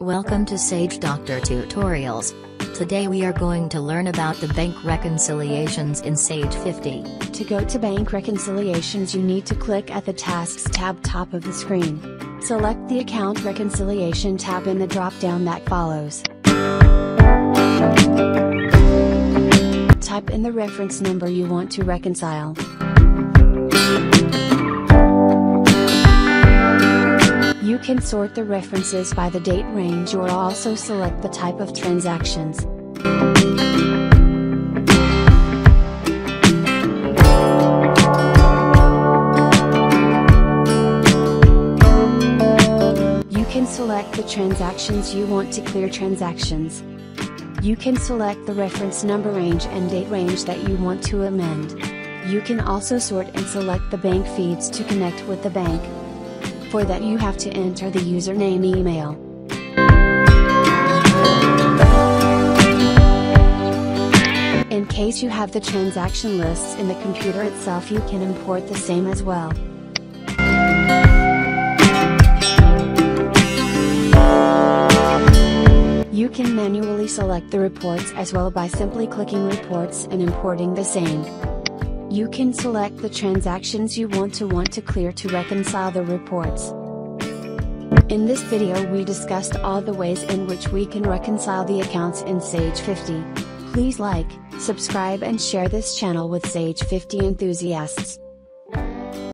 Welcome to Sage Doctor Tutorials. Today we are going to learn about the bank reconciliations in Sage 50. To go to bank reconciliations you need to click at the Tasks tab top of the screen. Select the Account Reconciliation tab in the drop-down that follows. Type in the reference number you want to reconcile. Can sort the references by the date range or also select the type of transactions. You can select the transactions you want to clear transactions. You can select the reference number range and date range that you want to amend. You can also sort and select the bank feeds to connect with the bank. For that you have to enter the username email. In case you have the transaction lists in the computer itself you can import the same as well. You can manually select the reports as well by simply clicking reports and importing the same. You can select the transactions you want to want to clear to reconcile the reports. In this video we discussed all the ways in which we can reconcile the accounts in Sage 50. Please like, subscribe and share this channel with Sage 50 enthusiasts.